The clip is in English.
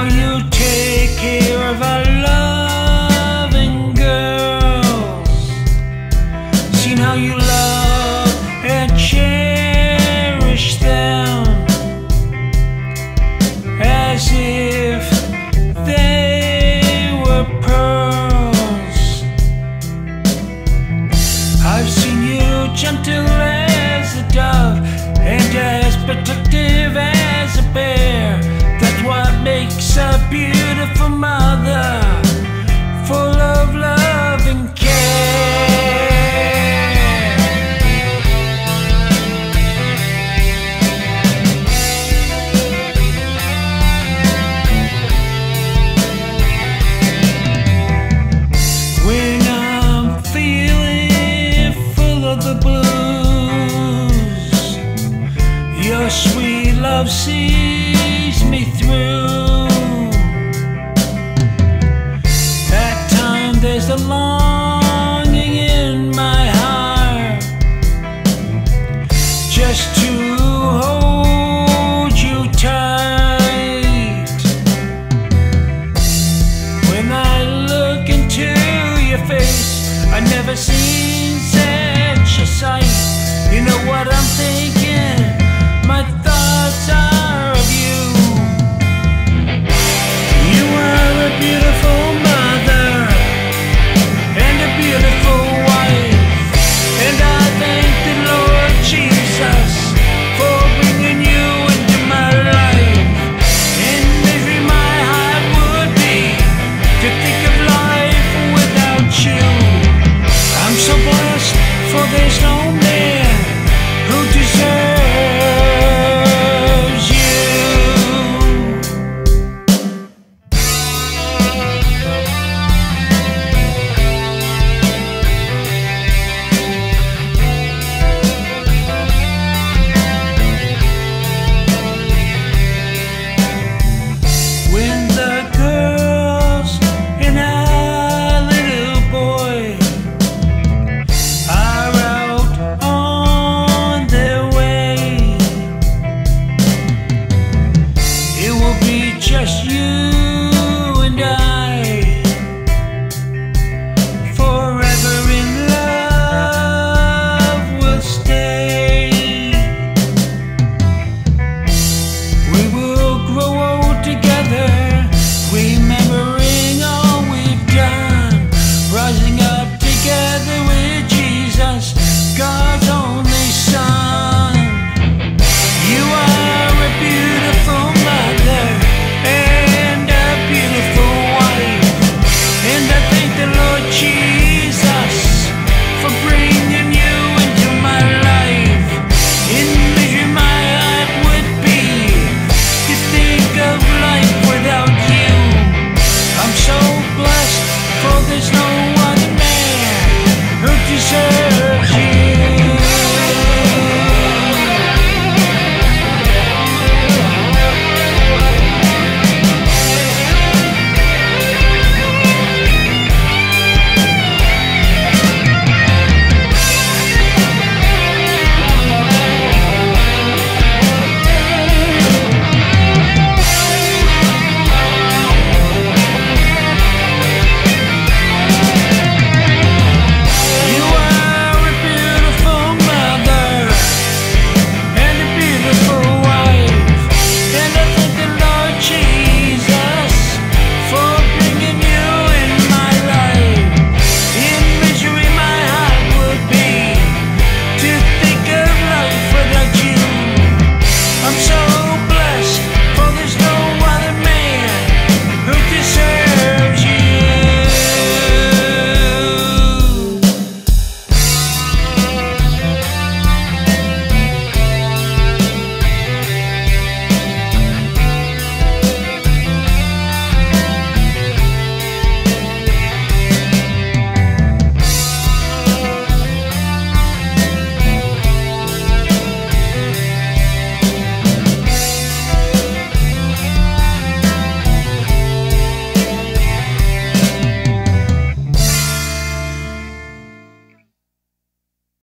how you take care of our beautiful mother, full of love and care. When I'm feeling full of the blues, your sweet love sees I never seen such a sight. You know what I'm thinking?